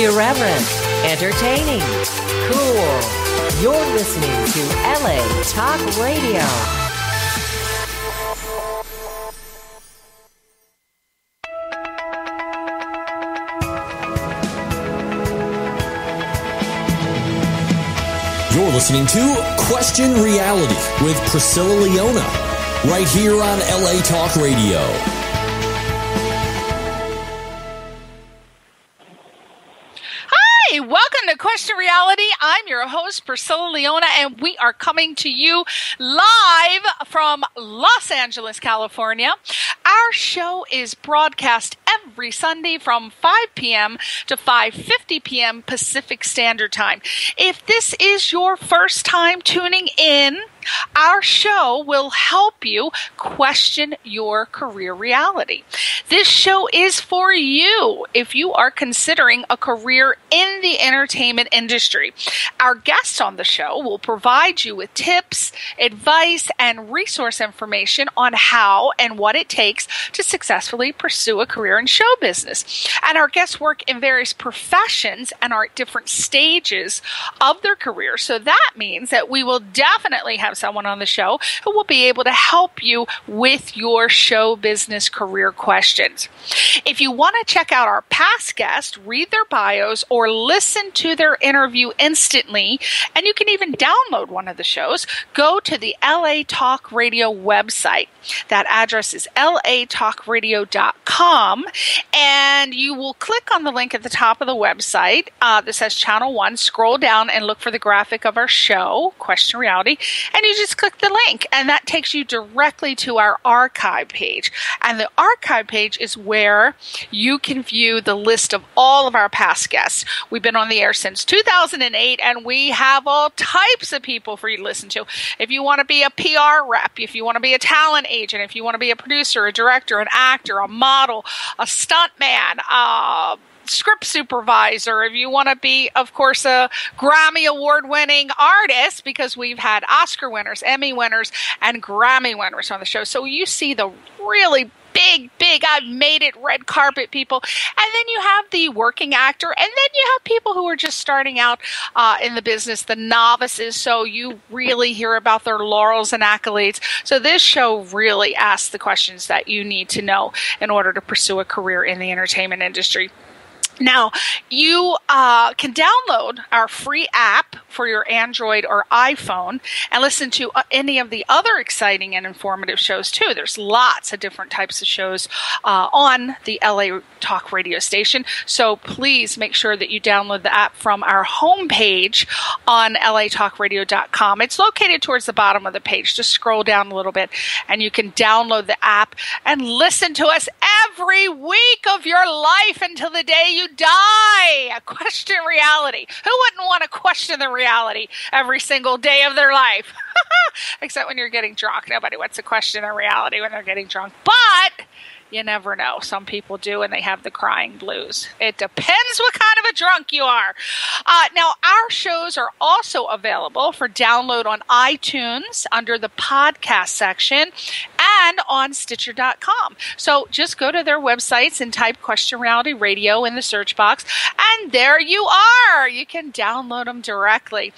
Irreverent, entertaining, cool. You're listening to LA Talk Radio. You're listening to Question Reality with Priscilla Leona, right here on LA Talk Radio. I'm your host, Priscilla Leona, and we are coming to you live from Los Angeles, California. Our show is broadcast every Sunday from 5 p.m. to 5:50 p.m. Pacific Standard Time. If this is your first time tuning in, our show will help you question your career reality. This show is for you if you are considering a career in the entertainment industry. Our guests on the show will provide you with tips, advice, and resource information on how and what it takes to successfully pursue a career in show business. And our guests work in various professions and are at different stages of their career. So that means that we will definitely have someone on the show who will be able to help you with your show business career questions. If you want to check out our past guests, read their bios, or listen to their interview instantly, and you can even download one of the shows, go to the LA Talk Radio website. That address is latalkradio.com, and you will click on the link at the top of the website uh, that says Channel 1. Scroll down and look for the graphic of our show, Question Reality, and you just click the link, and that takes you directly to our archive page. And the archive page is where you can view the list of all of our past guests. We've been on the air since 2008, and we have all types of people for you to listen to. If you want to be a PR rep, if you want to be a talent agent, if you want to be a producer, a director, an actor, a model, a stuntman, uh, script supervisor, if you want to be, of course, a Grammy award winning artist, because we've had Oscar winners, Emmy winners, and Grammy winners on the show. So you see the really big, big, I've made it red carpet people. And then you have the working actor, and then you have people who are just starting out uh, in the business, the novices. So you really hear about their laurels and accolades. So this show really asks the questions that you need to know in order to pursue a career in the entertainment industry. Now, you uh, can download our free app for your Android or iPhone and listen to uh, any of the other exciting and informative shows too. There's lots of different types of shows uh, on the LA Talk radio station. So please make sure that you download the app from our homepage on latalkradio.com. It's located towards the bottom of the page. Just scroll down a little bit and you can download the app and listen to us every week of your life until the day you die. Question reality. Who wouldn't want to question the reality every single day of their life? Except when you're getting drunk. Nobody wants to question the reality when they're getting drunk. But you never know. Some people do, and they have the crying blues. It depends what kind of a drunk you are. Uh, now, our shows are also available for download on iTunes under the podcast section and on Stitcher.com. So just go to their websites and type Question Reality Radio in the search box, and there you are. You can download them directly.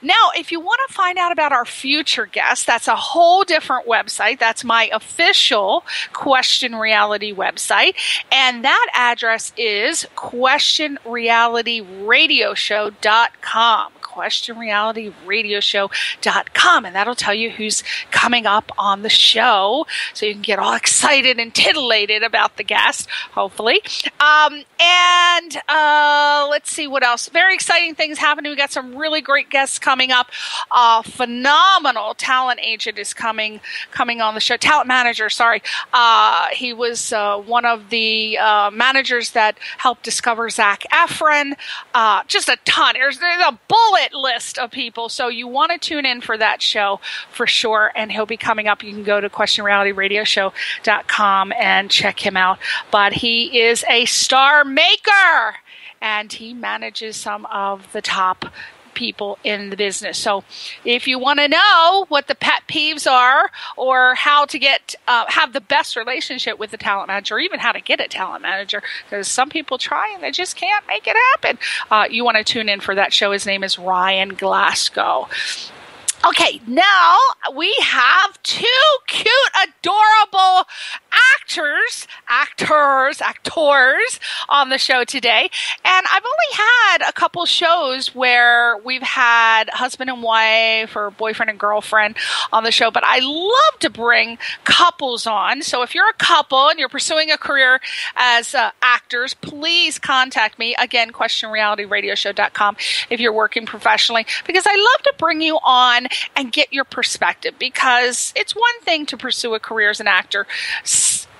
Now, if you want to find out about our future guests, that's a whole different website. That's my official Question Reality website, and that address is questionrealityradioshow.com questionrealityradioshow.com and that'll tell you who's coming up on the show so you can get all excited and titillated about the guest hopefully. Um, and uh, let's see what else. Very exciting things happening. We got some really great guests coming up. Uh, phenomenal talent agent is coming coming on the show. Talent manager sorry. Uh, he was uh, one of the uh, managers that helped discover Zac Efron. Uh, just a ton. There's, there's a bullet list of people. So you want to tune in for that show for sure. And he'll be coming up. You can go to questionrealityradioshow.com and check him out. But he is a star maker and he manages some of the top people in the business. So if you want to know what the pet peeves are or how to get uh, have the best relationship with the talent manager, or even how to get a talent manager, because some people try and they just can't make it happen, uh, you want to tune in for that show. His name is Ryan Glasgow. Okay, now we have two cute, adorable actors, actors, actors on the show today. And I've only had a couple shows where we've had husband and wife or boyfriend and girlfriend on the show, but I love to bring couples on. So if you're a couple and you're pursuing a career as uh, actors, please contact me. Again, questionrealityradioshow.com if you're working professionally, because I love to bring you on and get your perspective because it's one thing to pursue a career as an actor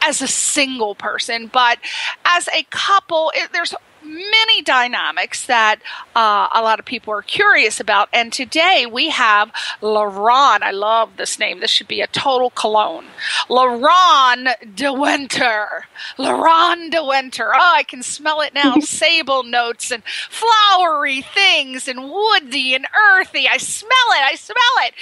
as a single person, but as a couple, it, there's many dynamics that uh, a lot of people are curious about. And today we have Lauran. I love this name. This should be a total cologne. Lauran DeWinter. Lauran DeWinter. Oh, I can smell it now. Sable notes and flowery things and woody and earthy. I smell it. I smell it.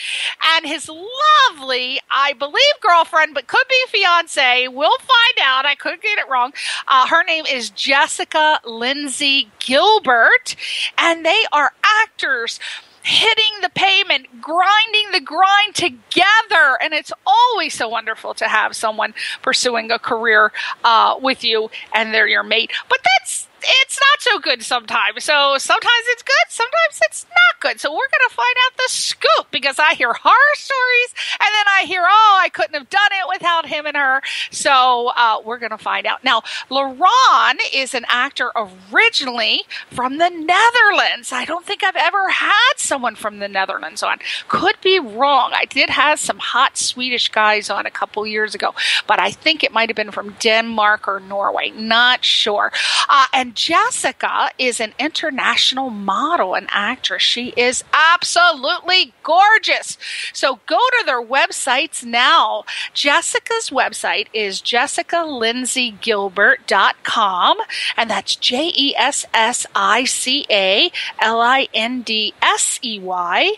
And his lovely, I believe, girlfriend, but could be fiance. We'll find out. I could get it wrong. Uh, her name is Jessica Lynn. Lindsey Gilbert, and they are actors hitting the pavement, grinding the grind together. And it's always so wonderful to have someone pursuing a career uh, with you and they're your mate. But that's it's not so good sometimes. So sometimes it's good, sometimes it's not good. So we're going to find out the scoop because I hear horror stories and then I hear, oh, I couldn't have done it without him and her. So uh, we're going to find out. Now, Lauran is an actor originally from the Netherlands. I don't think I've ever had someone from the Netherlands on. Could be wrong. I did have some hot Swedish guys on a couple years ago, but I think it might have been from Denmark or Norway. Not sure. Uh, and and Jessica is an international model and actress. She is absolutely gorgeous. So go to their websites now. Jessica's website is jessicalindsey.gilbert.com, and that's J E S S I C A L I N D S E Y.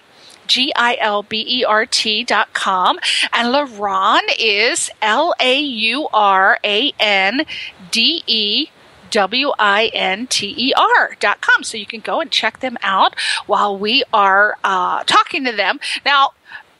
G I L B E R T dot com. And Lauran is L A U R A N D E W I N T E R dot com. So you can go and check them out while we are uh, talking to them. Now,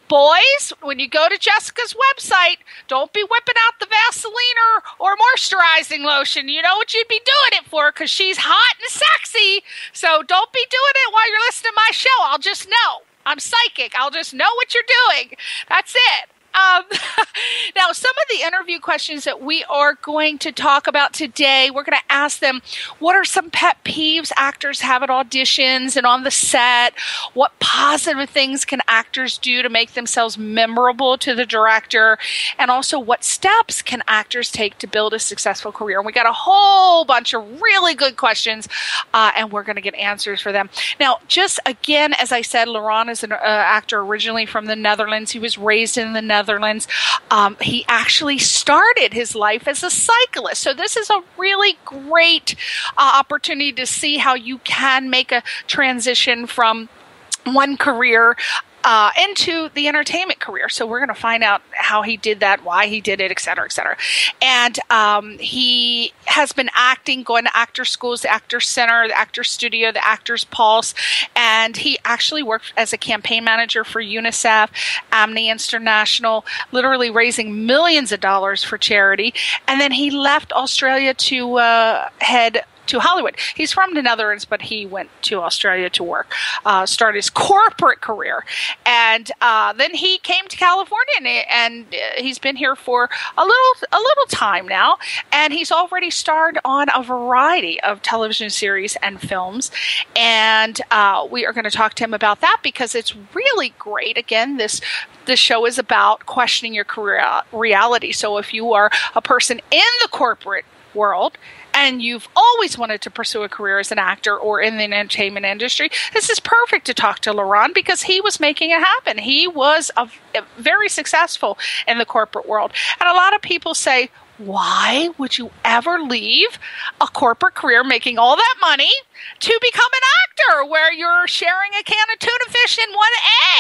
boys, when you go to Jessica's website, don't be whipping out the Vaseline or, or moisturizing lotion. You know what you'd be doing it for because she's hot and sexy. So don't be doing it while you're listening to my show. I'll just know. I'm psychic. I'll just know what you're doing. That's it. Um, now, some of the interview questions that we are going to talk about today, we're going to ask them what are some pet peeves actors have at auditions and on the set? What positive things can actors do to make themselves memorable to the director? And also, what steps can actors take to build a successful career? And we got a whole bunch of really good questions, uh, and we're going to get answers for them. Now, just again, as I said, Lauran is an uh, actor originally from the Netherlands. He was raised in the Netherlands. Netherlands. Um, he actually started his life as a cyclist. So, this is a really great uh, opportunity to see how you can make a transition from one career uh, into the entertainment career. So we're going to find out how he did that, why he did it, et cetera, et cetera. And um, he has been acting, going to actor schools, the Actor Center, the Actor Studio, the Actors Pulse, and he actually worked as a campaign manager for UNICEF, Amnesty International, literally raising millions of dollars for charity. And then he left Australia to uh, head to Hollywood. He's from the Netherlands, but he went to Australia to work, uh, start his corporate career, and uh, then he came to California, and, and uh, he's been here for a little a little time now, and he's already starred on a variety of television series and films, and uh, we are going to talk to him about that because it's really great. Again, this this show is about questioning your career reality. So if you are a person in the corporate world and you've always wanted to pursue a career as an actor or in the entertainment industry, this is perfect to talk to Lauran because he was making it happen. He was a, a very successful in the corporate world. And a lot of people say, why would you ever leave a corporate career making all that money to become an actor where you're sharing a can of tuna fish and one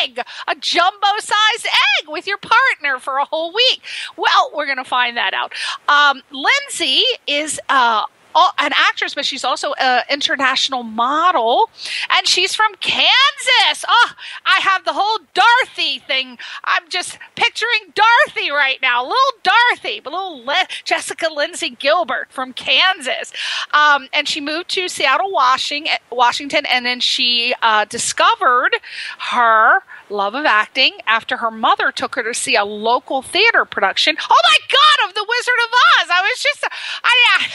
egg, a jumbo sized egg with your partner for a whole week? Well, we're going to find that out. Um, Lindsey is uh, an actress, but she's also an international model, and she's from Kansas. Oh, I have the whole Dorothy thing. I'm just picturing Dorothy right now, little Dorothy, little Le- Jessica Lindsey Gilbert from Kansas, um, and she moved to Seattle, Washington, Washington, and then she uh, discovered her love of acting after her mother took her to see a local theater production. Oh my God, of The Wizard of Oz! I was just, I,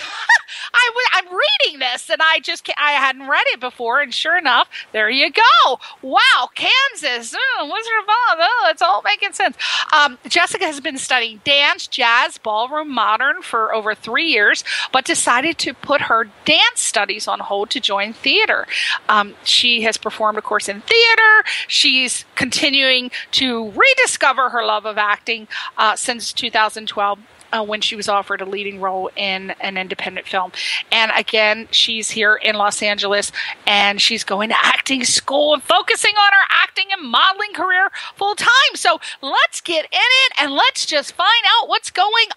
I, I'm reading this, and I just, I hadn't read it before, and sure enough, there you go. Wow, Kansas, oh, Wizard of Oz. Oh, it's all making sense. Um, Jessica has been studying dance, jazz, ballroom, modern for over three years, but decided to put her dance studies on hold to join theater. Um, she has performed, of course, in theater. She's continuing to rediscover her love of acting uh, since 2012 uh, when she was offered a leading role in an independent film. And again, she's here in Los Angeles and she's going to acting school and focusing on her acting and modeling career full time. So let's get in it and let's just find out what's going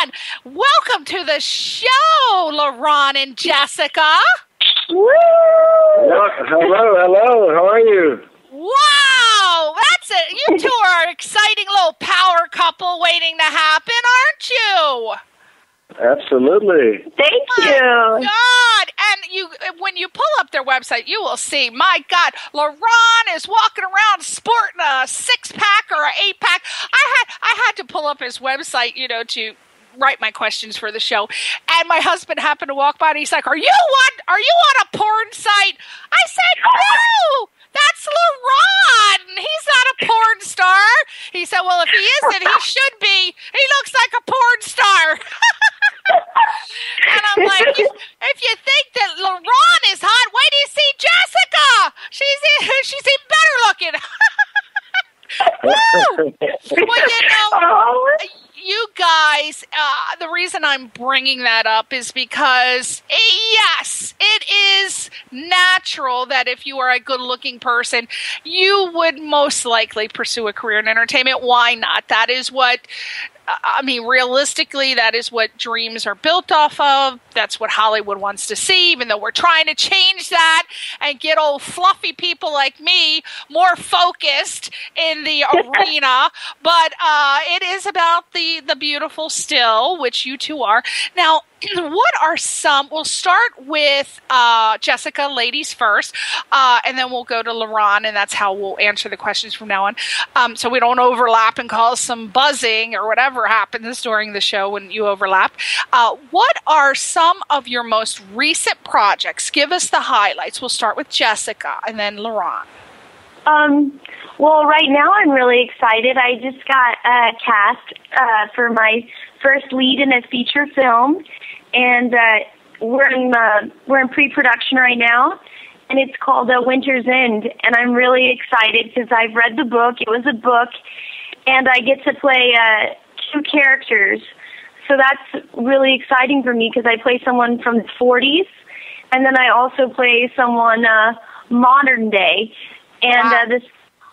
on. Welcome to the show, Lauran and Jessica. Woo! Hello, hello. How are you? Wow, that's it. You two are an exciting little power couple waiting to happen, aren't you? Absolutely. Thank my you. God, and you when you pull up their website, you will see. My God, Lauran is walking around sporting a six pack or an eight pack. I had I had to pull up his website, you know, to write my questions for the show. And my husband happened to walk by and he's like, Are you on are you on a porn site? I said, No! That's Lauran. He's not a porn star. He said, Well, if he isn't, he should be. He looks like a porn star. and I'm like, if you think that Lauran is hot, wait till you see Jessica. She's she's even better looking. Woo! Well, you know, Oh, you guys, uh, the reason I'm bringing that up is because, eh, yes, it is natural that if you are a good looking person, you would most likely pursue a career in entertainment. Why not? That is what. I mean, realistically, that is what dreams are built off of. That's what Hollywood wants to see, even though we're trying to change that and get old fluffy people like me more focused in the arena. But uh, it is about the, the beautiful still, which you two are. Now, what are some? We'll start with uh, Jessica, ladies first, uh, and then we'll go to Lauran, and that's how we'll answer the questions from now on. Um, so we don't overlap and cause some buzzing or whatever happens during the show when you overlap. Uh, what are some of your most recent projects? Give us the highlights. We'll start with Jessica and then Lauran. Um, well, right now I'm really excited. I just got uh, cast uh, for my first lead in a feature film, and uh, we're in uh, we're in pre-production right now, and it's called uh, Winter's End. And I'm really excited because I've read the book. It was a book, and I get to play uh, two characters. So that's really exciting for me because I play someone from the 40s, and then I also play someone uh, modern day. And Wow. uh, this,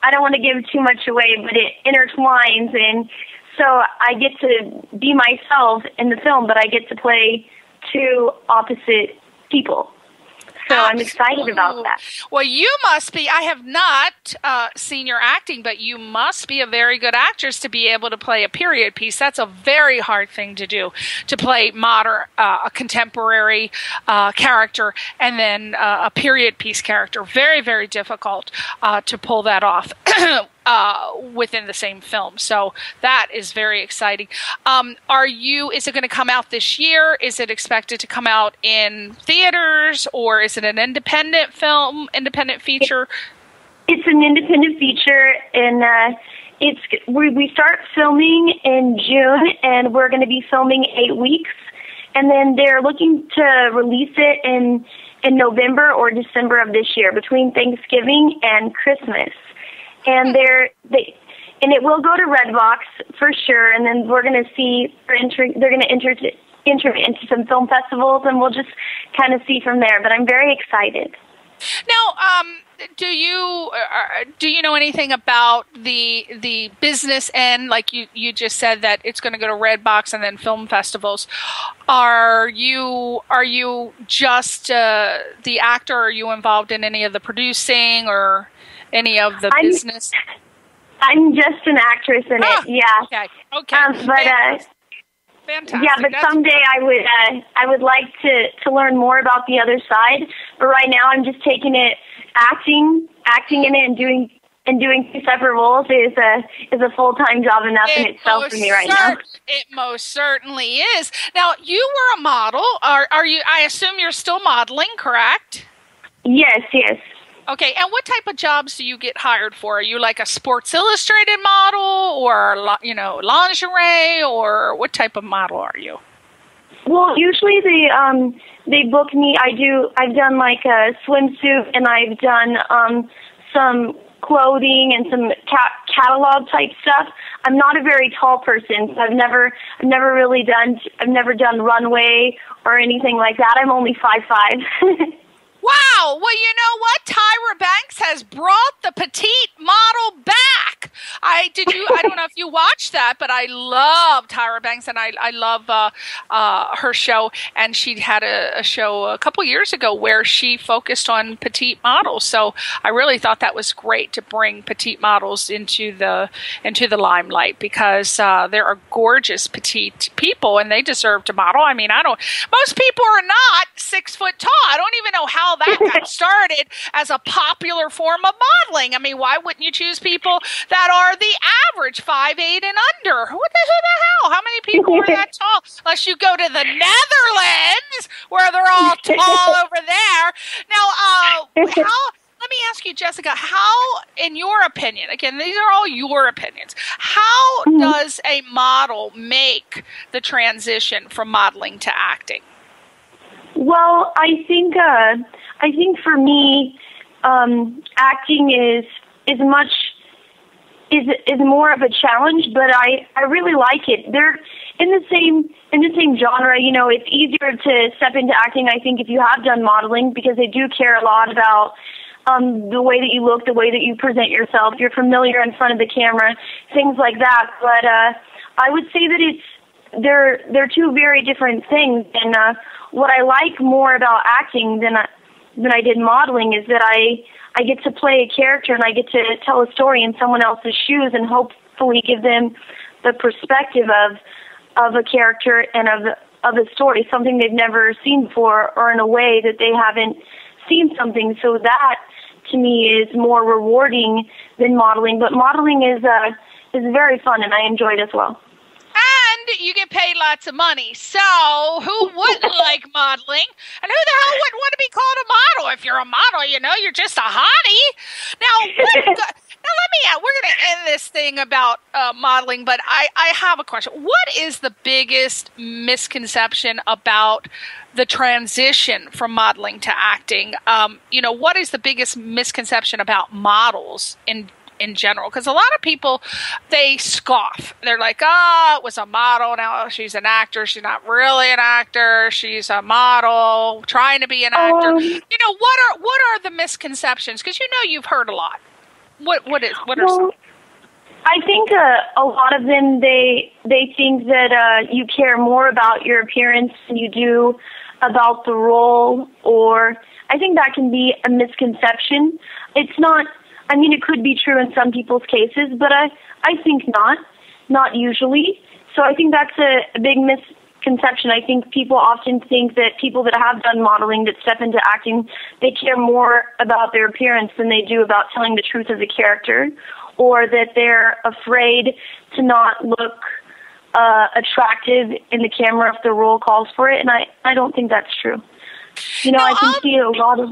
I don't want to give too much away, but it intertwines, and so I get to be myself in the film, but I get to play two opposite people. So I'm excited about that. Well, you must be. I have not uh, seen your acting, but you must be a very good actress to be able to play a period piece. That's a very hard thing to do to play modern, uh, a contemporary uh, character, and then uh, a period piece character. Very, very difficult uh, to pull that off. Uh, within the same film, so that is very exciting. Um, are you? Is it going to come out this year? Is it expected to come out in theaters, or is it an independent film, independent feature? It's an independent feature, and uh, it's we we start filming in June, and we're going to be filming eight weeks, and then they're looking to release it in in November or December of this year, between Thanksgiving and Christmas. And they're they and it will go to Redbox for sure. And then we're going to see they're entering. They're going to enter enter into some film festivals, and we'll just kind of see from there. But I'm very excited. Now, um, do you uh, do you know anything about the the business end? Like you you just said that it's going to go to Redbox and then film festivals. Are you are you just uh, the actor? Are you involved in any of the producing or any of the I'm, business? I'm just an actress in ah, it. Yeah. Okay. Okay. Um, but uh, Fantastic. Yeah, but That's someday I would uh, I would like to to learn more about the other side. But right now I'm just taking it acting, acting in it, and doing and doing two separate roles is a is a full time job enough in itself for me right now. It most certainly is. Now you were a model. Are are you? I assume you're still modeling, correct? Yes, yes. Okay, and what type of jobs do you get hired for? Are you like a Sports Illustrated model, or you know, lingerie, or what type of model are you? Well, usually they um they book me. I do. I've done like a swimsuit, and I've done um some clothing and some ca- catalog type stuff. I'm not a very tall person, so I've never I've never really done I've never done runway or anything like that. I'm only five five. Wow. Well, you know what? Tyra Banks has brought the petite model back. I did you. I don't know if you watched that, but I love Tyra Banks, and I I love uh, uh, her show. And she had a, a show a couple years ago where she focused on petite models. So I really thought that was great to bring petite models into the into the limelight because uh, there are gorgeous petite people, and they deserve to model. I mean, I don't. Most people are not six foot tall. I don't even know how that got started as a popular form of modeling. I mean, why wouldn't you choose people that are the average five eight and under? What the, who the hell? How many people are that tall? Unless you go to the Netherlands where they're all tall over there. Now, uh, how? Let me ask you, Jessica, how, in your opinion, again, these are all your opinions, how Mm-hmm. does a model make the transition from modeling to acting? Well, I think uh, I think for me, um, acting is is much is is more of a challenge, but I I really like it. They're in the same in the same genre. You know, it's easier to step into acting. I think if you have done modeling because they do care a lot about um, the way that you look, the way that you present yourself. You're familiar in front of the camera, things like that. But uh, I would say that it's they're they're two very different things. And uh, what I like more about acting than Than I did modeling is that I I get to play a character and I get to tell a story in someone else's shoes and hopefully give them the perspective of of a character and of of a story, something they've never seen before, or in a way that they haven't seen something. So that to me is more rewarding than modeling. But modeling is uh, is very fun and I enjoy it as well. You get paid lots of money. So who wouldn't like modeling? And who the hell wouldn't want to be called a model? If you're a model, you know, you're just a hottie. Now, what, now let me out. We're going to end this thing about uh, modeling, but I, I have a question. What is the biggest misconception about the transition from modeling to acting? Um, you know, what is the biggest misconception about models in in general because a lot of people they scoff. They're like oh it was a model. Now she's an actor. She's not really an actor. She's a model trying to be an actor. Um, you know what are what are the misconceptions? Because you know you've heard a lot. What what is what are some I think uh, a lot of them they they think that uh, you care more about your appearance than you do about the role, or I think that can be a misconception. It's not. I mean, it could be true in some people's cases, but I I think not. Not usually. So I think that's a, a big misconception. I think people often think that people that have done modeling that step into acting, they care more about their appearance than they do about telling the truth of the character, or that they're afraid to not look uh, attractive in the camera if the role calls for it. And I, I don't think that's true. You know, No, I can I'll- see a lot of.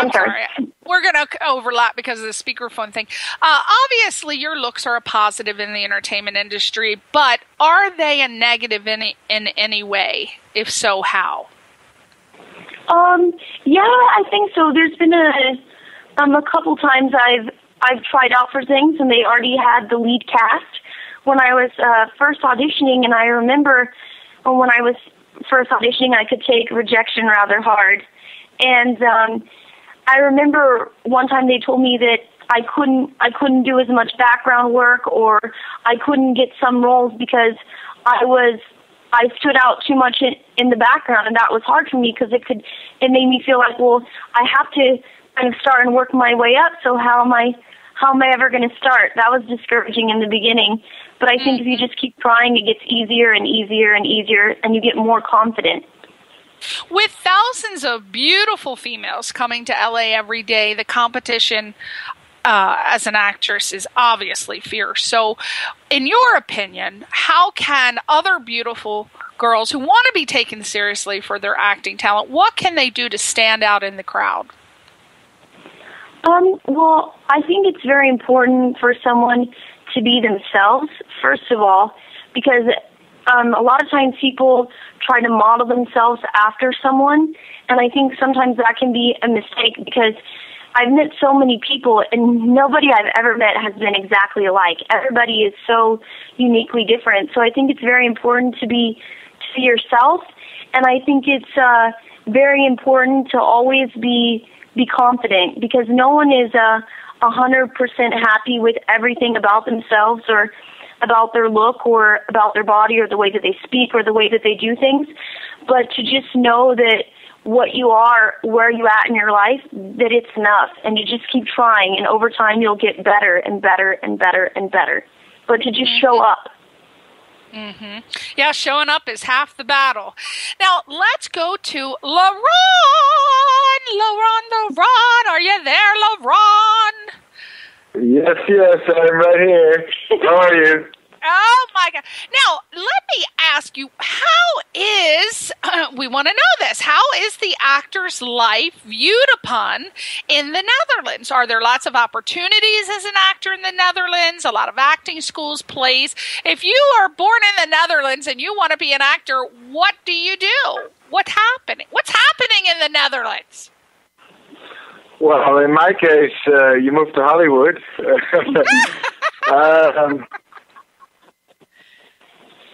I'm, I'm sorry. sorry. We're going to overlap because of the speakerphone thing. Uh, obviously, your looks are a positive in the entertainment industry, but are they a negative in, in any way? If so, how? Um, yeah, I think so. There's been a um a couple times I've I've tried out for things, and they already had the lead cast when I was uh, first auditioning. And I remember when I was first auditioning, I could take rejection rather hard. And um, I remember one time they told me that I couldn't I couldn't do as much background work or I couldn't get some roles because I was I stood out too much in, in the background and that was hard for me because it could it made me feel like well I have to kind of start and work my way up. So how am I how am I ever going to start? That was discouraging in the beginning. But I think if you mm-hmm. just keep trying it gets easier and easier and easier and you get more confident with thousands of beautiful females coming to LA every day, the competition uh, as an actress is obviously fierce. So, in your opinion, how can other beautiful girls who want to be taken seriously for their acting talent, what can they do to stand out in the crowd? Um, well, I think it's very important for someone to be themselves, first of all, because um, a lot of times people try to model themselves after someone, and I think sometimes that can be a mistake because I've met so many people, and nobody I've ever met has been exactly alike. Everybody is so uniquely different. So I think it's very important to be to yourself, and I think it's uh, very important to always be be confident because no one is uh, a uh, hundred percent happy with everything about themselves or about their look or about their body or the way that they speak or the way that they do things, but to just know that what you are, where you at in your life, that it's enough, and you just keep trying, and over time you'll get better and better and better and better. But to just show mm-hmm. up. Mm-hmm. Yeah, showing up is half the battle. Now let's go to Lauran. Lauran, Lauran, are you there, Lauran? Yes, yes, I'm right here. How are you? Oh my God. Now, let me ask you how is, uh, we want to know this, how is the actor's life viewed upon in the Netherlands? Are there lots of opportunities as an actor in the Netherlands? A lot of acting schools, plays? If you are born in the Netherlands and you want to be an actor, what do you do? What's happening? What's happening in the Netherlands? Well, in my case, uh, you moved to Hollywood. um,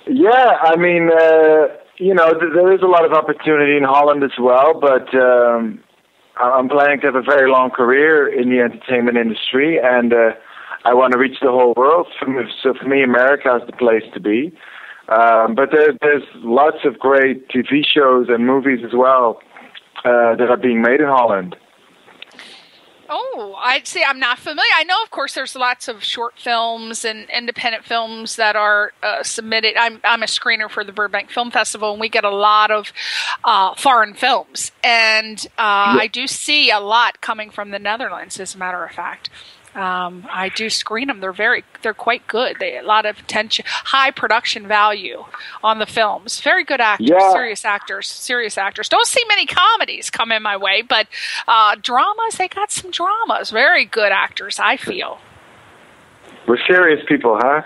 yeah, I mean, uh, you know, th- there is a lot of opportunity in Holland as well, but um, I'm planning to have a very long career in the entertainment industry, and uh, I want to reach the whole world. So for me, America is the place to be. Um, but there, there's lots of great TV shows and movies as well uh, that are being made in Holland. Oh, I'd say I'm not familiar. I know, of course, there's lots of short films and independent films that are uh, submitted. I'm I'm a screener for the Burbank Film Festival, and we get a lot of uh, foreign films, and uh, I do see a lot coming from the Netherlands. As a matter of fact. Um, I do screen them. They're very, they're quite good. They a lot of attention, high production value on the films. Very good actors, Yeah. serious actors, serious actors. Don't see many comedies come in my way, but uh, dramas. They got some dramas. Very good actors, I feel. We're serious people, huh?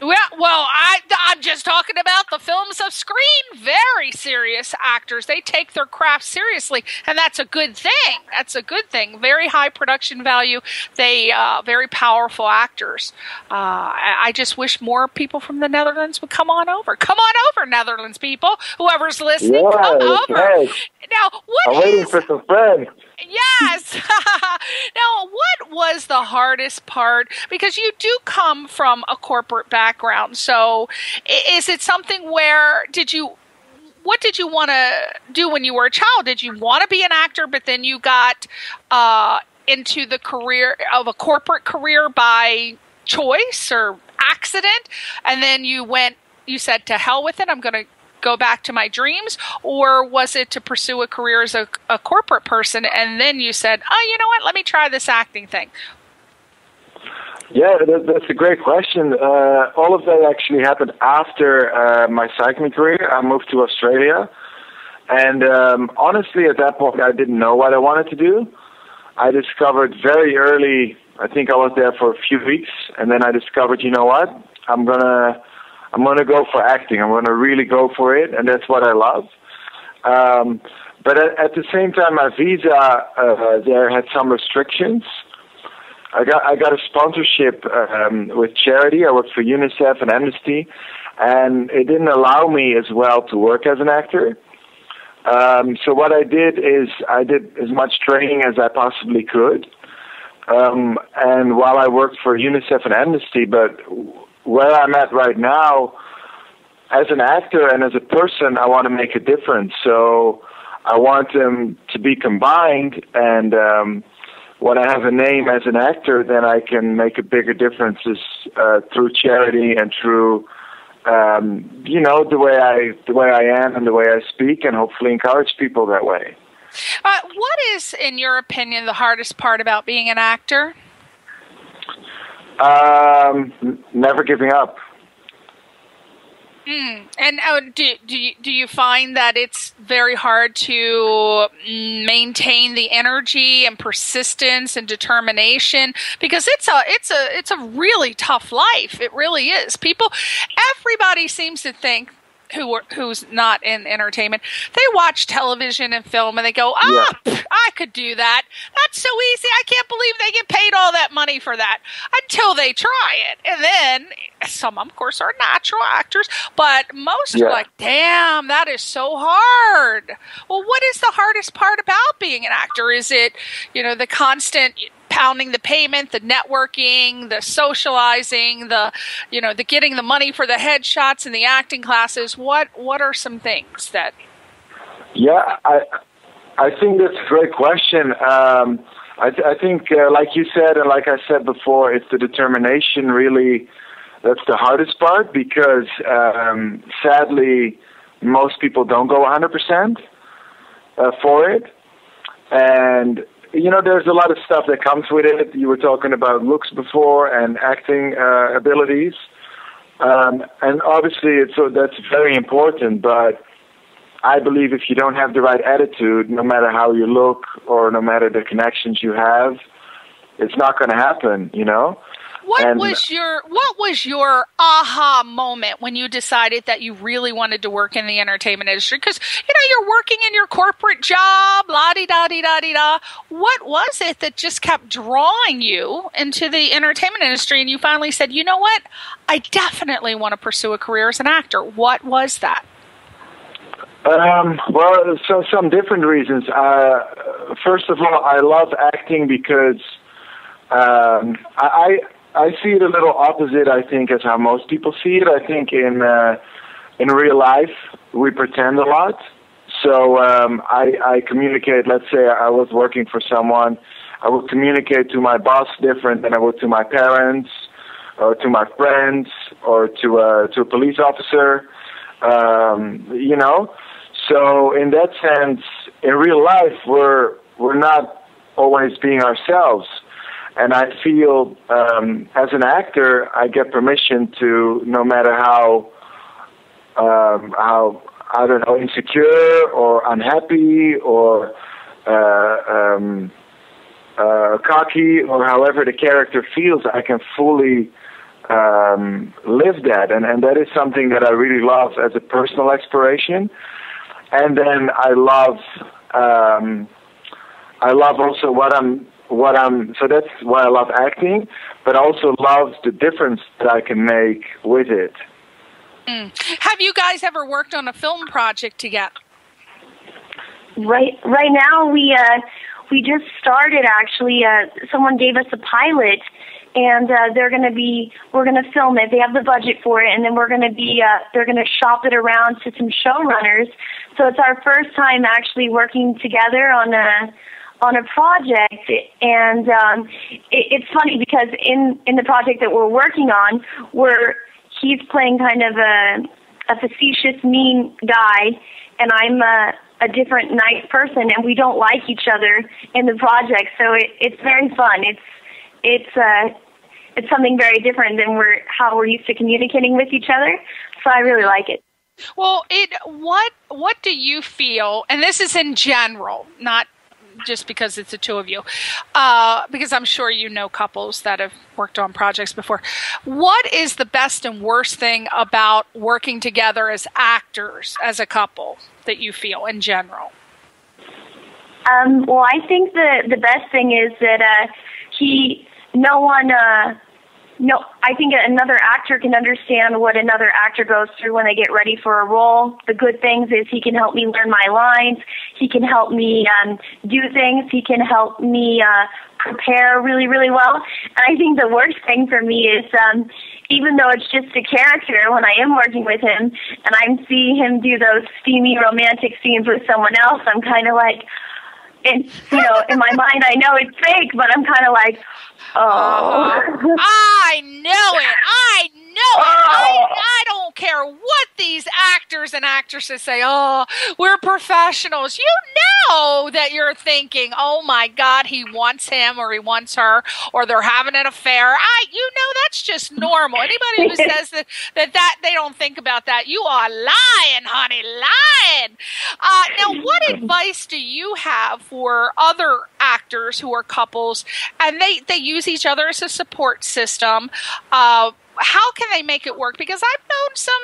Well, well, I, I'm just talking about the films of screen. Very serious actors. They take their craft seriously, and that's a good thing. That's a good thing. Very high production value. They uh, very powerful actors. Uh, I, just wish more people from the Netherlands would come on over. Come on over, Netherlands people. Whoever's listening, Yeah, come over. right. Now, what I'm waiting for some friends. Yes. now, what was the hardest part? Because you do come from a corporate background. So, is it something where did you what did you want to do when you were a child? Did you want to be an actor, but then you got uh, into the career of a corporate career by choice or accident, and then you went? You said, "To hell with it! I'm going to go back to my dreams," or was it to pursue a career as a, a corporate person, and then you said, "Oh, you know what? Let me try this acting thing." Yeah, that, that's a great question. Uh, all of that actually happened after uh, my cycling career. I moved to Australia, and um, honestly, at that point, I didn't know what I wanted to do. I discovered very early. I think I was there for a few weeks, and then I discovered, you know what? I'm gonna, I'm gonna go for acting. I'm gonna really go for it, and that's what I love. Um, but at, at the same time, my visa uh, there had some restrictions. I got I got a sponsorship um, with charity. I worked for UNICEF and Amnesty, and it didn't allow me as well to work as an actor. Um, so what I did is I did as much training as I possibly could. Um, and while I worked for UNICEF and Amnesty, but where I'm at right now, as an actor and as a person, I want to make a difference. So I want them to be combined. And um, when I have a name as an actor, then I can make a bigger difference uh, through charity and through um, you know the way I the way I am and the way I speak, and hopefully encourage people that way. Uh, what is, in your opinion, the hardest part about being an actor? Um, never giving up. Mm. And uh, do, do, you, do you find that it's very hard to maintain the energy and persistence and determination because it's a it's a it's a really tough life. It really is. People, everybody seems to think who are, who's not in entertainment, they watch television and film and they go, "Ah, oh, yeah. I could do that. That's so easy. I can't believe they get paid all that money for that." Until they try it, and then some, of course, are natural actors, but most yeah. are like, "Damn, that is so hard." Well, what is the hardest part about being an actor? Is it, you know, the constant pounding the payment, the networking, the socializing, the you know, the getting the money for the headshots and the acting classes. What what are some things that? Yeah, I I think that's a great question. Um, I, th- I think, uh, like you said, and like I said before, it's the determination really that's the hardest part because um, sadly most people don't go 100% uh, for it. And you know, there's a lot of stuff that comes with it. You were talking about looks before and acting uh, abilities, um, and obviously, it's so that's very important. But I believe if you don't have the right attitude, no matter how you look or no matter the connections you have, it's not going to happen. You know. What and, was your what was your aha moment when you decided that you really wanted to work in the entertainment industry? Because you know you're working in your corporate job, la di da di da di da. What was it that just kept drawing you into the entertainment industry, and you finally said, you know what, I definitely want to pursue a career as an actor. What was that? Um, well, so some different reasons. Uh, first of all, I love acting because um, I, I see it a little opposite. I think as how most people see it. I think in uh, in real life we pretend a lot. So um, I, I communicate. Let's say I was working for someone, I would communicate to my boss different than I would to my parents, or to my friends, or to a to a police officer. Um, you know. So in that sense, in real life, we're we're not always being ourselves and I feel um, as an actor, I get permission to, no matter how um, how I don't know, insecure or unhappy or uh, um, uh, cocky or however the character feels, I can fully um, live that, and and that is something that I really love as a personal exploration. And then I love um, I love also what I'm what I'm so that's why I love acting, but also love the difference that I can make with it. Mm. Have you guys ever worked on a film project together? Right, right now we uh, we just started. Actually, uh, someone gave us a pilot, and uh, they're going to be we're going to film it. They have the budget for it, and then we're going to be uh, they're going to shop it around to some showrunners. So it's our first time actually working together on a on a project, and um, it, it's funny because in in the project that we're working on, where he's playing kind of a a facetious, mean guy, and I'm a a different nice person, and we don't like each other in the project. So it, it's very fun. It's it's uh it's something very different than we're how we're used to communicating with each other. So I really like it. Well, it what what do you feel? And this is in general, not just because it's the two of you, uh, because I'm sure you know couples that have worked on projects before. What is the best and worst thing about working together as actors, as a couple, that you feel in general? Um, well, I think the the best thing is that uh, he no one uh no i think another actor can understand what another actor goes through when they get ready for a role. The good things is he can help me learn my lines. He can help me um do things. He can help me uh prepare really really well. And i think the worst thing for me is um even though it's just a character when i am working with him and i'm seeing him do those steamy romantic scenes with someone else i'm kind of like and you know, in my mind, I know it's fake, but I'm kind of like, oh. I know it. I know it. I, I don't care what these actors and actresses say. Oh, we're professionals. You know that you're thinking, oh my God, he wants him or he wants her or they're having an affair. I, you know, that's just normal. Anybody who says that, that, that they don't think about that, you are lying, honey, lying. Uh, now, what advice do you have for other actors who are couples and they, they use each other as a support system? Uh, how can they make it work? Because I've known some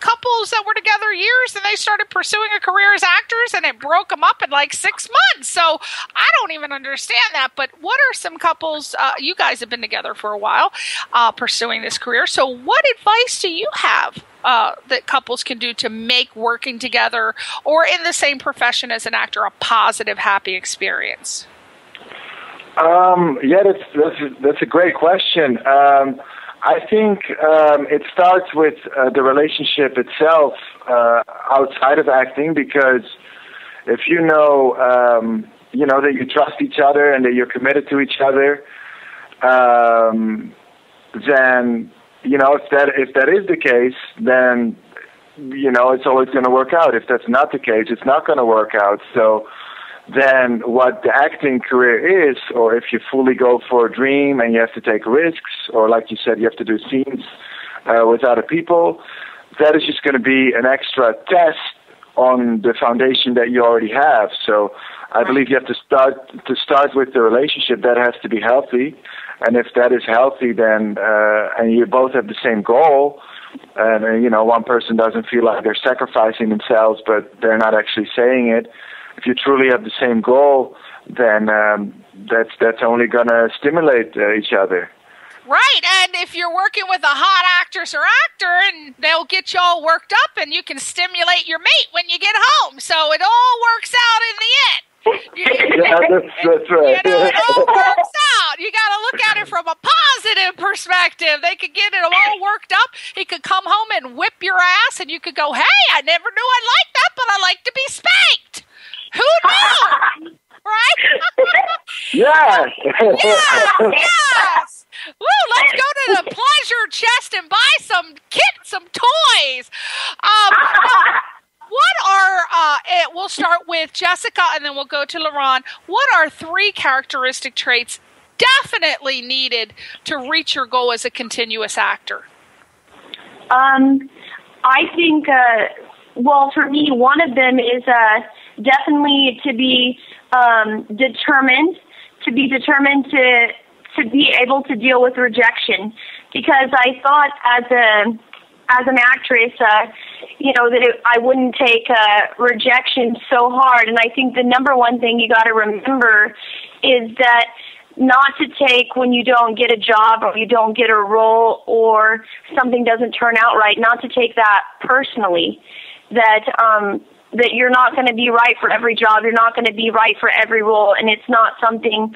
couples that were together years and they started pursuing a career as actors and it broke them up in like six months. So I don't even understand that. But what are some couples? Uh, you guys have been together for a while, uh, pursuing this career. So what advice do you have? Uh, that couples can do to make working together or in the same profession as an actor a positive, happy experience? Um, yeah, that's, that's, that's a great question. Um, I think um, it starts with uh, the relationship itself uh, outside of acting because if you know, um, you know that you trust each other and that you're committed to each other, um, then you know if that if that is the case, then you know it's always going to work out. If that's not the case, it's not going to work out. So than what the acting career is, or if you fully go for a dream and you have to take risks, or like you said, you have to do scenes uh, with other people, that is just going to be an extra test on the foundation that you already have. So I believe you have to start to start with the relationship that has to be healthy, and if that is healthy, then uh, and you both have the same goal. And uh, you know, one person doesn't feel like they're sacrificing themselves, but they're not actually saying it if you truly have the same goal, then um, that's that's only going to stimulate uh, each other. Right, and if you're working with a hot actress or actor, and they'll get you all worked up, and you can stimulate your mate when you get home, so it all works out in the end. yeah, that's, that's right. You know, it all works out. You got to look at it from a positive perspective. They could get it all worked up. He could come home and whip your ass, and you could go, "Hey, I never knew I liked that, but I like to be spanked." Who knew? right? yes. yes. Yes. Woo, let's go to the pleasure chest and buy some kit, some toys. Um, what are, uh, it, we'll start with Jessica and then we'll go to Lauran. What are three characteristic traits definitely needed to reach your goal as a continuous actor? Um, I think, uh, well, for me, one of them is, uh, definitely to be um, determined, to be determined to to be able to deal with rejection. Because I thought as a as an actress, uh, you know that it, I wouldn't take uh, rejection so hard. And I think the number one thing you got to remember is that not to take when you don't get a job or you don't get a role or something doesn't turn out right, not to take that personally. That um, that you're not going to be right for every job, you're not going to be right for every role, and it's not something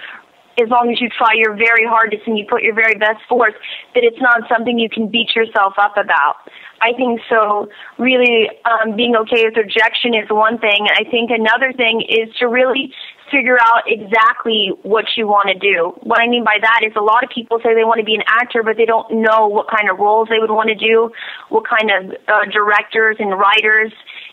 as long as you try your very hardest and you put your very best forth, that it's not something you can beat yourself up about. I think so. Really, um, being okay with rejection is one thing. I think another thing is to really figure out exactly what you want to do. What I mean by that is a lot of people say they want to be an actor, but they don't know what kind of roles they would want to do, what kind of uh, directors and writers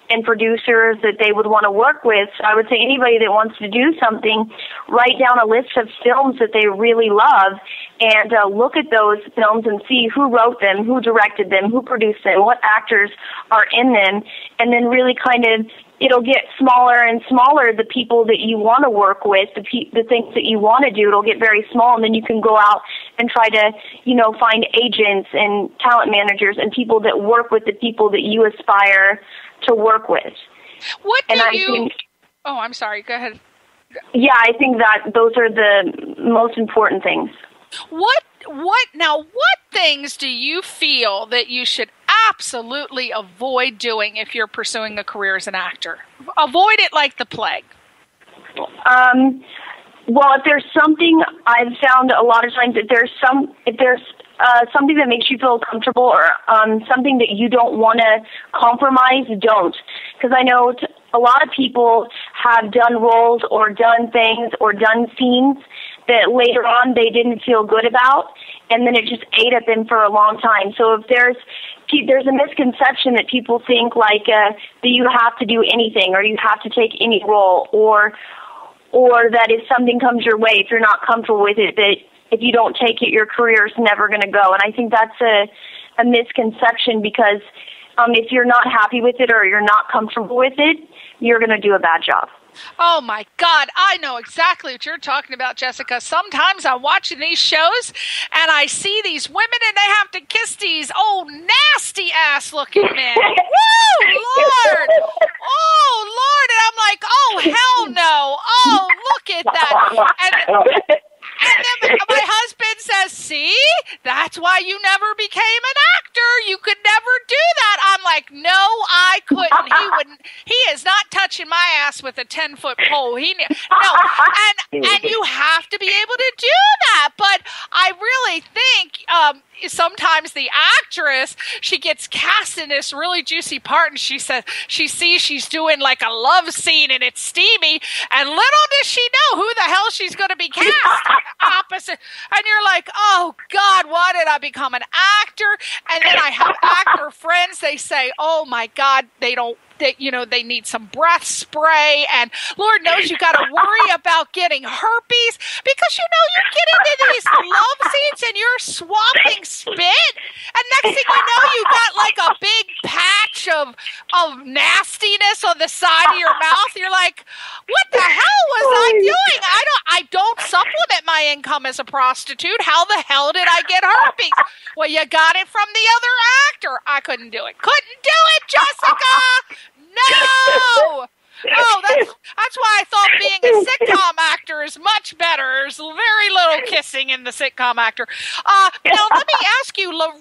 and producers that they would want to work with. So I would say anybody that wants to do something, write down a list of films that they really love and uh, look at those films and see who wrote them, who directed them, who produced them, what actors are in them, and then really kind of it'll get smaller and smaller the people that you want to work with the pe- the things that you want to do it'll get very small and then you can go out and try to you know find agents and talent managers and people that work with the people that you aspire to work with. What do and I you? think, oh, I'm sorry. Go ahead. yeah, I think that those are the most important things. What what now what things do you feel that you should absolutely avoid doing if you're pursuing a career as an actor? Avoid it like the plague. Um, well, if there's something I've found a lot of times, if there's some, if there's uh, something that makes you feel comfortable or um, something that you don't want to compromise, don't. Because I know t- a lot of people have done roles or done things or done scenes that later on they didn't feel good about, and then it just ate at them for a long time. So if there's there's a misconception that people think like uh, that you have to do anything or you have to take any role or or that if something comes your way, if you're not comfortable with it, that if you don't take it, your career is never going to go. And I think that's a a misconception because um, if you're not happy with it or you're not comfortable with it, you're going to do a bad job. Oh my God, I know exactly what you're talking about, Jessica. Sometimes I'm watching these shows and I see these women and they have to kiss these old nasty ass looking men. Woo, Lord! Oh, Lord! And I'm like, oh, hell no! Oh, look at that! And, and then my husband says, See, that's why you never became an actor. You could never do that. I'm like, No, I couldn't. He wouldn't. He is not touching my ass with a 10 foot pole. He, no. And, and you have to be able to do that. But I really think, um, sometimes the actress she gets cast in this really juicy part and she says she sees she's doing like a love scene and it's steamy and little does she know who the hell she's going to be cast opposite. And you're like oh god why did i become an actor? And then i have actor friends they say oh my god they don't that you know they need some breath spray. And lord knows you got to worry about getting herpes because you know you get into these love scenes and you're swapping spit. And next thing you know you got like a big patch of of nastiness on the side of your mouth. You're like what the hell was i oh. doing? I don't i don't supplement my income as a prostitute. How the hell did i get herpes? Well you got it from the other actor. I couldn't do it. Couldn't do it jessica no! Oh, that's that's why I thought being a sitcom actor is much better. There's very little kissing in the sitcom actor. Uh, now, let me ask you, Lauran.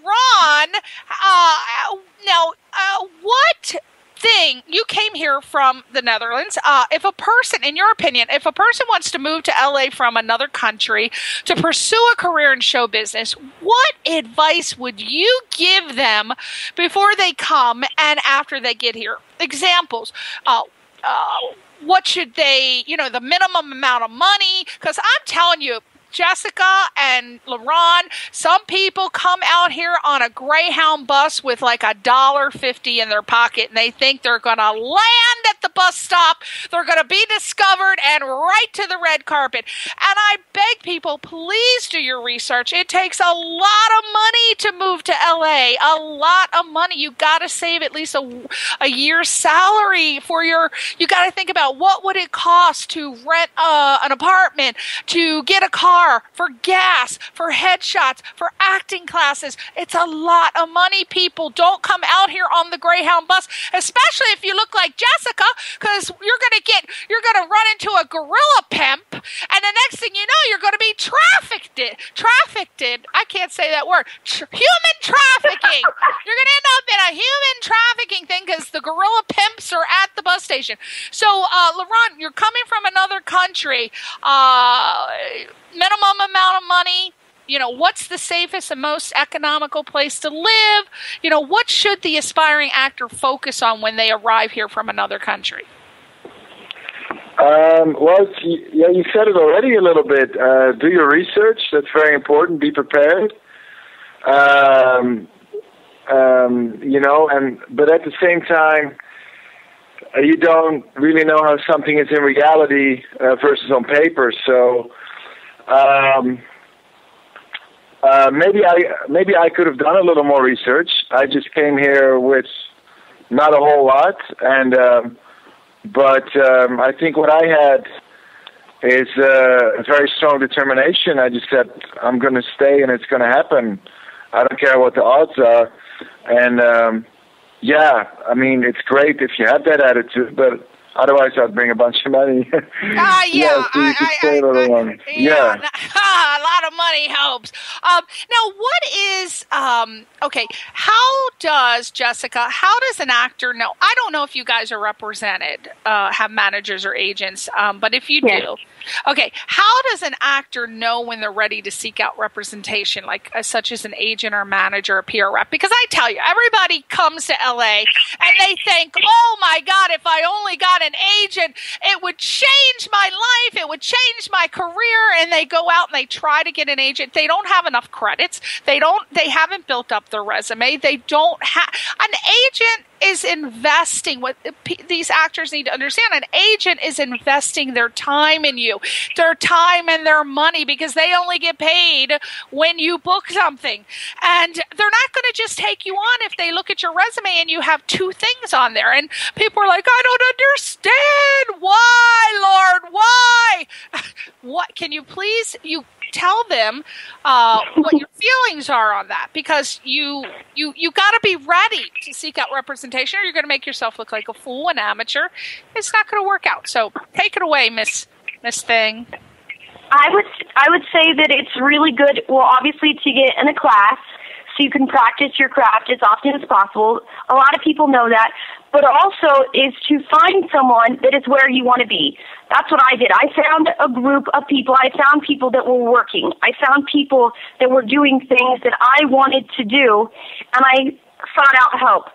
Uh, now, uh, what thing you came here from the Netherlands. Uh, if a person, in your opinion, if a person wants to move to LA from another country to pursue a career in show business, what advice would you give them before they come and after they get here? Examples. Uh, uh, what should they, you know, the minimum amount of money? Because I'm telling you, Jessica and Lauran, some people come out here on a Greyhound bus with like a dollar fifty in their pocket and they think they're going to land at the bus stop. They're going to be discovered and right to the red carpet. And I beg people, please do your research. It takes a lot of money to move to LA. A lot of money. You got to save at least a, a year's salary for your, you got to think about what would it cost to rent uh, an apartment, to get a car, car, for gas, for headshots, for acting classes. It's a lot of money, people. Don't come out here on the Greyhound bus, especially if you look like Jessica, because you're going to get, you're going to run into a gorilla pimp, and the next thing you know, you're going to be trafficked. Trafficked. I can't say that word. Tr- human trafficking. you're going to end up in a human trafficking thing because the gorilla pimps are at the bus station. So, uh, Lauran, you're coming from another country. Uh, minimum amount of money you know what's the safest and most economical place to live you know what should the aspiring actor focus on when they arrive here from another country um, well, yeah, you said it already a little bit. Uh, do your research. That's very important. Be prepared. Um, um, you know, and but at the same time, uh, you don't really know how something is in reality uh, versus on paper. So um, uh, maybe I maybe I could have done a little more research. I just came here with not a whole lot, and um, but um, I think what I had is uh, a very strong determination. I just said I'm going to stay, and it's going to happen. I don't care what the odds are, and um, yeah, I mean it's great if you have that attitude, but Otherwise, I'd bring a bunch of money. Ah, yeah, yeah, so I, I. I, yeah. a lot of money helps. Um, now, what is um, okay? How does Jessica? How does an actor know? I don't know if you guys are represented, uh, have managers or agents, um, but if you Yes. do, okay. How does an actor know when they're ready to seek out representation, like uh, such as an agent or manager or PR rep? Because I tell you, everybody comes to LA and they think, "Oh my God, if I only got an agent, it would change my life. It would change my career." And they go out and they try to get an agent. They don't have enough credits. They don't. They haven't built up their resume. They don't have an agent is investing. What these actors need to understand an agent is investing their time in you their time and their money because they only get paid when you book something. And they're not going to just take you on if they look at your resume and you have two things on there. And people are like i don't understand. Why lord? Why? What can you please you tell them uh, what your feelings are on that because you you you got to be ready to seek out representation or you're going to make yourself look like a fool an amateur it's not going to work out so take it away miss miss thing I would I would say that it's really good. Well, obviously to get in a class so you can practice your craft as often as possible. A lot of people know that, but also is to find someone that is where you want to be. That's what I did. I found a group of people. I found people that were working. I found people that were doing things that I wanted to do, and I sought out help.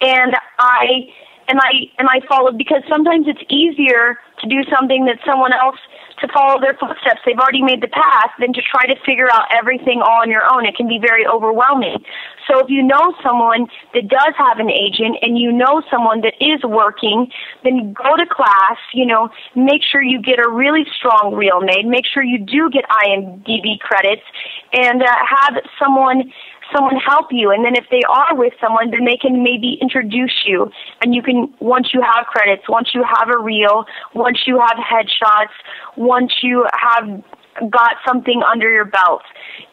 And I and I and I followed because sometimes it's easier to do something that someone else to follow their footsteps. They've already made the path than to try to figure out everything all on your own. It can be very overwhelming. So if you know someone that does have an agent and you know someone that is working, then go to class, you know, make sure you get a really strong reel made, make sure you do get IMDb credits and uh, have someone someone help you. And then if they are with someone then they can maybe introduce you. And you can once you have credits once you have a reel once you have headshots once you have got something under your belt.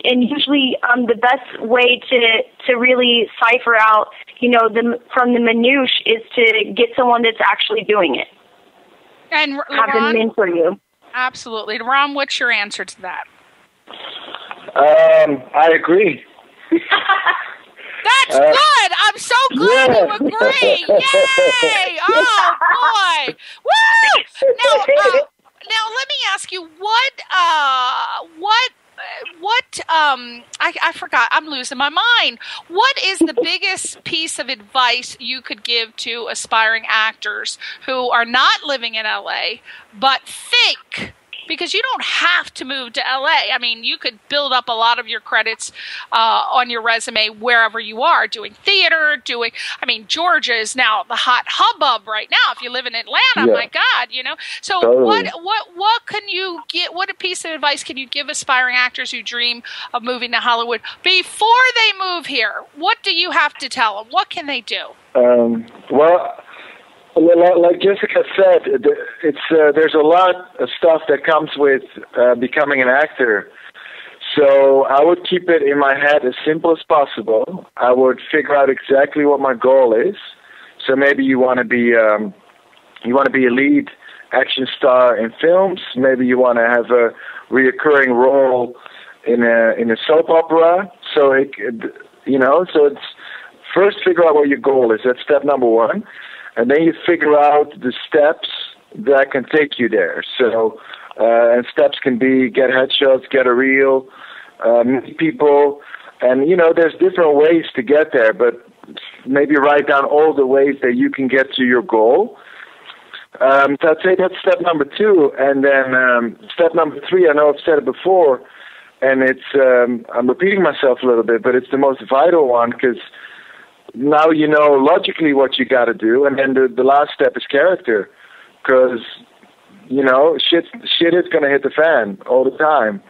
And usually um the best way to to really cipher out you know the from the minutiae is to get someone that's actually doing it. And have them Ron, mentor you. Absolutely. Ron what's your answer to that? Um, I agree. That's Uh, good. I'm so glad yeah. you agree. Yay! Oh boy! Woo! Now, uh, now let me ask you what uh, what what um I, I forgot i'm losing my mind what is the biggest piece of advice you could give to aspiring actors who are not living in la but think because you don't have to move to LA. I mean, you could build up a lot of your credits uh, on your resume wherever you are, doing theater, doing. I mean, Georgia is now the hot hubbub right now. If you live in Atlanta, Yeah. my God, you know. So, Totally. what, what, what can you get? What a piece of advice can you give aspiring actors who dream of moving to Hollywood before they move here? What do you have to tell them? What can they do? Um, well, like Jessica said, it's uh, there's a lot of stuff that comes with uh, becoming an actor. So I would keep it in my head as simple as possible. I would figure out exactly what my goal is. So maybe you want to be um, you want to be a lead action star in films. Maybe you want to have a reoccurring role in a in a soap opera. So it- you know, so it's first figure out what your goal is. That's step number one, and then you figure out the steps that can take you there. So, uh, and steps can be get headshots, get a reel, uh, meet people, and you know, there's different ways to get there. But maybe write down all the ways that you can get to your goal. Um, so I'd say that's step number two, and then um, step number three. I know I've said it before, and it's um, I'm repeating myself a little bit, but it's the most vital one because now you know logically what you got to do, and then the the last step is character, because you know shit shit is going to hit the fan all the time,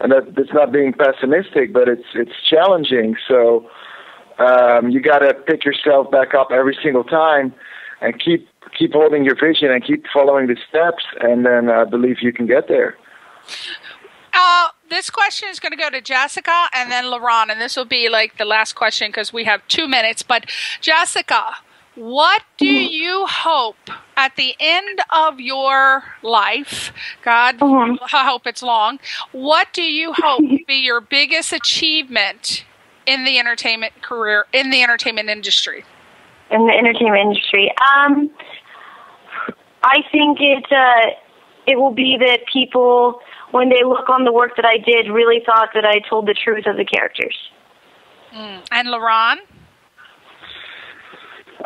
and that that's not being pessimistic, but it's it's challenging. So um, you got to pick yourself back up every single time, and keep keep holding your vision and keep following the steps, and then I believe you can get there. Uh, this question is going to go to Jessica and then Lauran, and this will be like the last question because we have two minutes. But Jessica, What do you hope at the end of your life? God, Mhm. I hope it's long. What do you hope be your biggest achievement in the entertainment career, in the entertainment industry? in the entertainment industry. Um, I think it uh, it will be that people, when they look on the work that I did, really thought that I told the truth of the characters. And Lauran?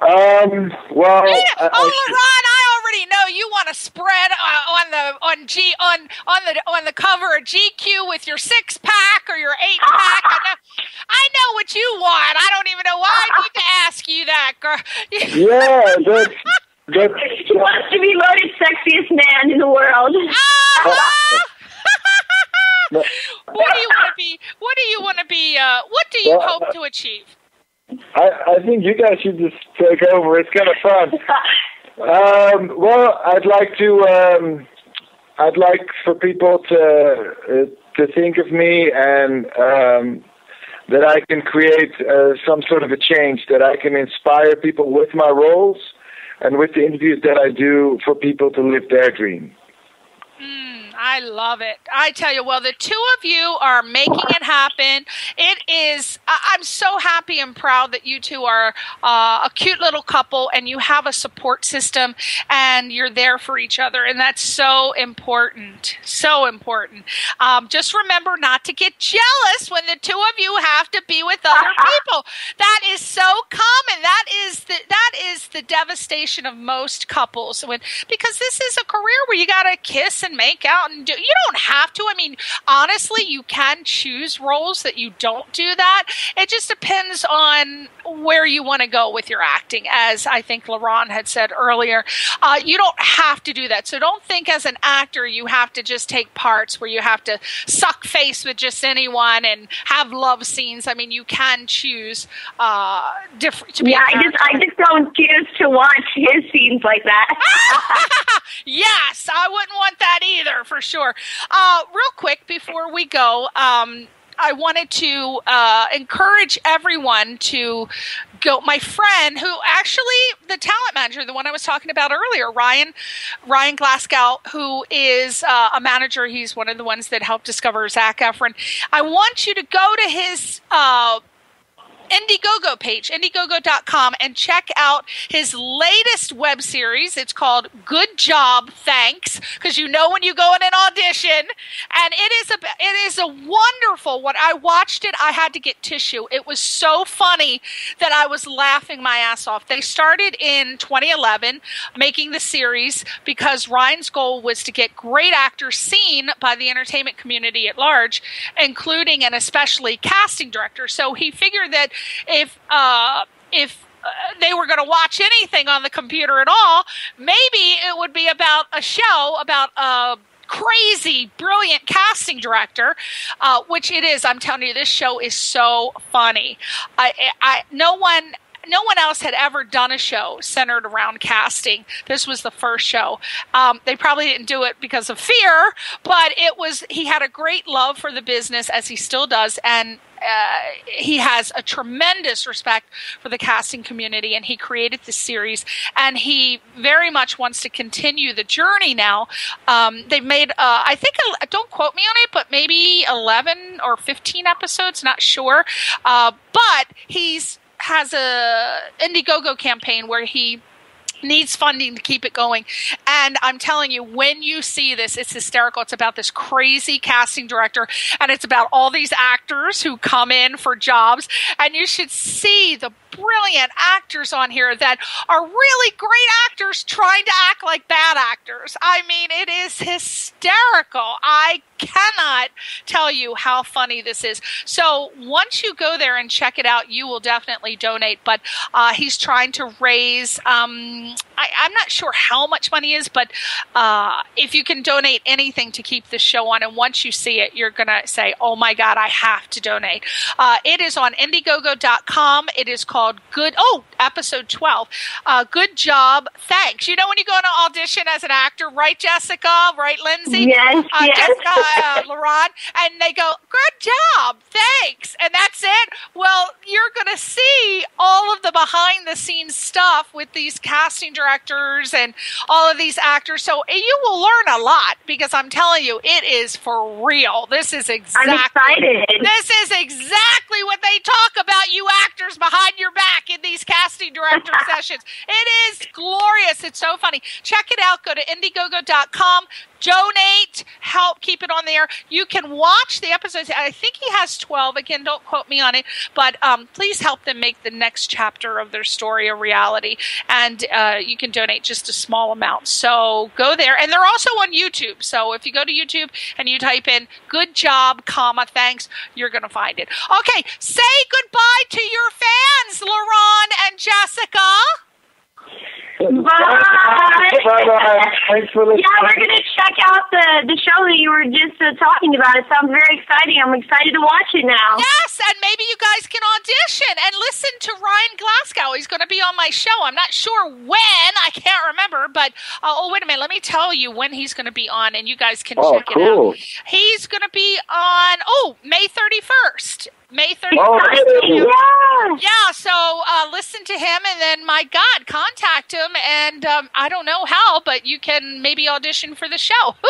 Um, well, Yeah. I- oh, I- Lauran, I already know you want to spread uh, on the on G on on the on the cover of GQ with your six pack or your eight pack. I know, I know what you want. I don't even know why I need to ask you that, girl. yeah, that's, that's, He wants to be voted sexiest man in the world. Ah! What do you want to be? What do you want to be? Uh, what do you Well, hope to achieve? I, I think you guys should just take over. It's kind of fun. Um, well, I'd like to. Um, I'd like for people to uh, to think of me and um, that I can create uh, some sort of a change. That I can inspire people with my roles and with the interviews that I do for people to live their dream. I love it. I tell you, well, the two of you are making it happen. It is, I'm so happy and proud that you two are uh, a cute little couple and you have a support system and you're there for each other. And that's so important. So important. Um, just remember not to get jealous when the two of you have to be with other people. That is so common. That is the, that is the devastation of most couples when, because this is a career where you got to kiss and make out and do, you don't have to. I mean, honestly, you can choose roles that you don't do that. It just depends on where you want to go with your acting. As I think Lauran had said earlier, uh, you don't have to do that. So don't think as an actor you have to just take parts where you have to suck face with just anyone and have love scenes. I mean, you can choose uh, different to be. yeah, I just. I just don't choose to watch his scenes like that. yes, I wouldn't want that either, for sure. Uh, real quick before we go, um, I wanted to uh, encourage everyone to go. My friend, who actually the talent manager, the one I was talking about earlier, Ryan Ryan Glasgow, who is uh, a manager. He's one of the ones that helped discover Zac Efron. I want you to go to his. Uh, Indiegogo page, Indiegogo.com, and check out his latest web series. It's called Good Job, Thanks, because you know when you go in an audition, and it is a it is a wonderful. When I watched it, I had to get tissue. It was so funny that I was laughing my ass off. They started in 2011 making the series because Ryan's goal was to get great actors seen by the entertainment community at large, including and especially casting directors. So he figured that if uh, if uh, they were going to watch anything on the computer at all, maybe it would be about a show about a crazy, brilliant casting director, uh, which it is. I'm telling you, this show is so funny. I, I, no one no one else had ever done a show centered around casting. This was the first show. Um, they probably didn't do it because of fear, but it was. He had a great love for the business, as he still does, and uh, he has a tremendous respect for the casting community, and he created this series, and he very much wants to continue the journey. Now, um, they've made, uh, I think, don't quote me on it, but maybe eleven or fifteen episodes, not sure. Uh, but he's has a Indiegogo campaign where he needs funding to keep it going. And I'm telling you, when you see this, it's hysterical. It's about this crazy casting director, and it's about all these actors who come in for jobs. And you should see the brilliant actors on here that are really great actors trying to act like bad actors. I mean, it is hysterical. I cannot tell you how funny this is. So once you go there and check it out, you will definitely donate. But uh, he's trying to raise, um, I, I'm not sure how much money is, but uh, if you can donate anything to keep the show on, and once you see it, you're going to say, oh my God, I have to donate. Uh, it is on Indiegogo.com. It is called Good. Oh, episode 12. Uh, good job. Thanks. You know when you go to audition as an actor, right, Jessica? Right, Lindsey? Yes, uh, yes. Jessica, uh, Lauran, and they go, good job. Thanks. And that's it. Well, you're going to see all of the behind the scenes stuff with these casting directors and all of these actors. So you will learn a lot because I'm telling you, it is for real. This is exactly. I'm excited. This is exactly what they talk about, you actors behind your back in these casting director sessions. It is glorious. It's so funny. Check it out. Go to Indiegogo.com. Donate, help keep it on there. You can watch the episodes. I think he has 12. Again, don't quote me on it, but um, please help them make the next chapter of their story a reality. And uh, you can donate just a small amount. So go there. And they're also on YouTube. So if you go to YouTube and you type in good job, comma, thanks, you're going to find it. Okay, say goodbye to your fans, Lauran and Jessica. Bye. Bye bye. Thanks for listening. Yeah, we're gonna check out the the show that you were just uh, talking about. It sounds very exciting. I'm excited to watch it now. Yes, and maybe you guys can audition and listen to Ryan Glasgow. He's going to be on my show. I'm not sure when. I can't remember, but uh, oh, wait a minute. Let me tell you when he's going to be on, and you guys can Oh, check it out. He's going to be on oh May 31st. May 31st. Oh, Yeah. Yeah, so uh, listen to him, and then my God, contact him, and um, I don't know how, but you can maybe audition for the show. Who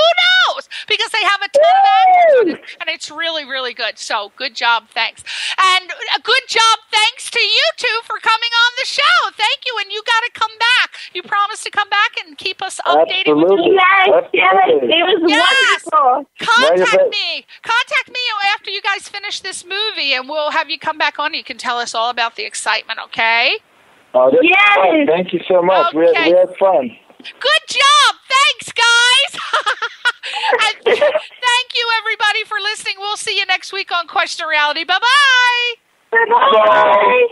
knows? Because they have a ton of actors, and it's really, really good. So good job, thanks, and a good job, thanks to you two for coming on the show. Thank you, and you got to come back. You promised to come back and keep us updated. With Absolutely. Yes, yes, Absolutely. it was Yes. wonderful. Contact me. Contact me after you guys finish this movie, and we'll have you come back on. You can tell us all about the excitement. Okay. Oh, that's Yes. fun. Thank you so much. We, had, we had fun. Good job. Thanks, guys. and thank you, everybody, for listening. We'll see you next week on Question Reality. Bye bye. Bye.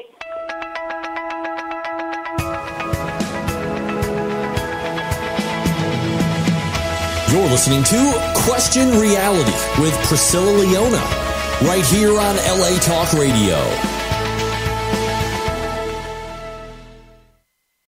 You're listening to Question Reality with Priscilla Leona, right here on LA Talk Radio.